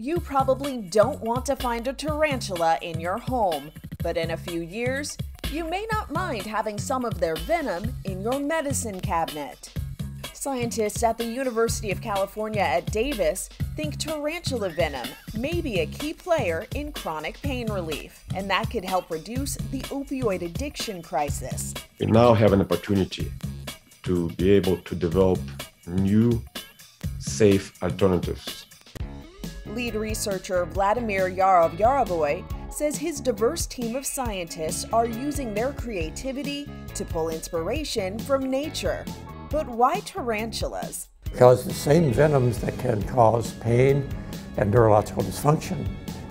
You probably don't want to find a tarantula in your home, but in a few years, you may not mind having some of their venom in your medicine cabinet. Scientists at the University of California at Davis think tarantula venom may be a key player in chronic pain relief, and that could help reduce the opioid addiction crisis. We now have an opportunity to be able to develop new, safe alternatives. Lead researcher Vladimir Yarov Yarovoy says his diverse team of scientists are using their creativity to pull inspiration from nature. But why tarantulas? Because the same venoms that can cause pain and neurological dysfunction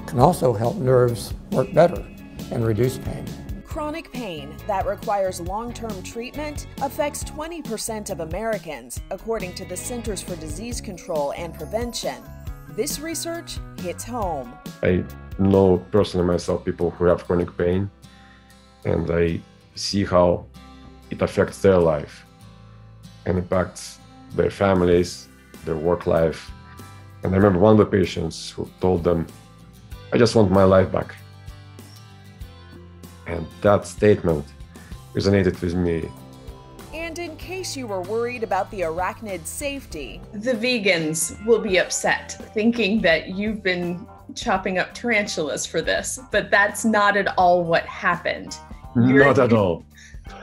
can also help nerves work better and reduce pain. Chronic pain that requires long term treatment affects 20% of Americans, according to the Centers for Disease Control and Prevention. This research hits home. I know personally myself people who have chronic pain, and I see how it affects their life and impacts their families, their work life. And I remember one of the patients who told them, I just want my life back. And that statement resonated with me. And in case you were worried about the arachnid safety, the vegans will be upset thinking that you've been chopping up tarantulas for this, but that's not at all what happened. You're, not at all.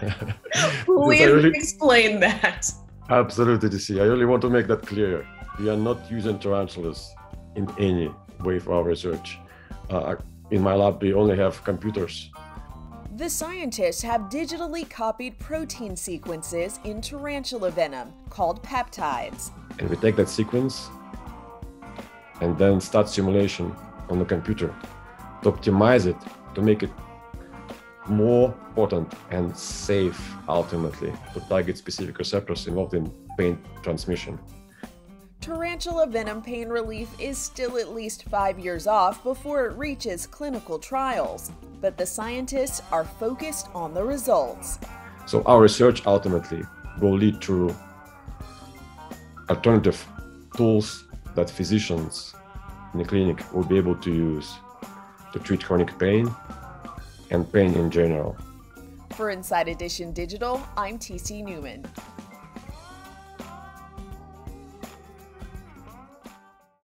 Please really, explain that. Absolutely, TC. I really want to make that clear. We are not using tarantulas in any way for our research. Uh, in my lab, we only have computers. The scientists have digitally copied protein sequences in tarantula venom called peptides. And we take that sequence and then start simulation on the computer to optimize it to make it more potent and safe ultimately to target specific receptors involved in pain transmission. Tarantula venom pain relief is still at least five years off before it reaches clinical trials, but the scientists are focused on the results. So, our research ultimately will lead to alternative tools that physicians in the clinic will be able to use to treat chronic pain and pain in general. For Inside Edition Digital, I'm TC Newman.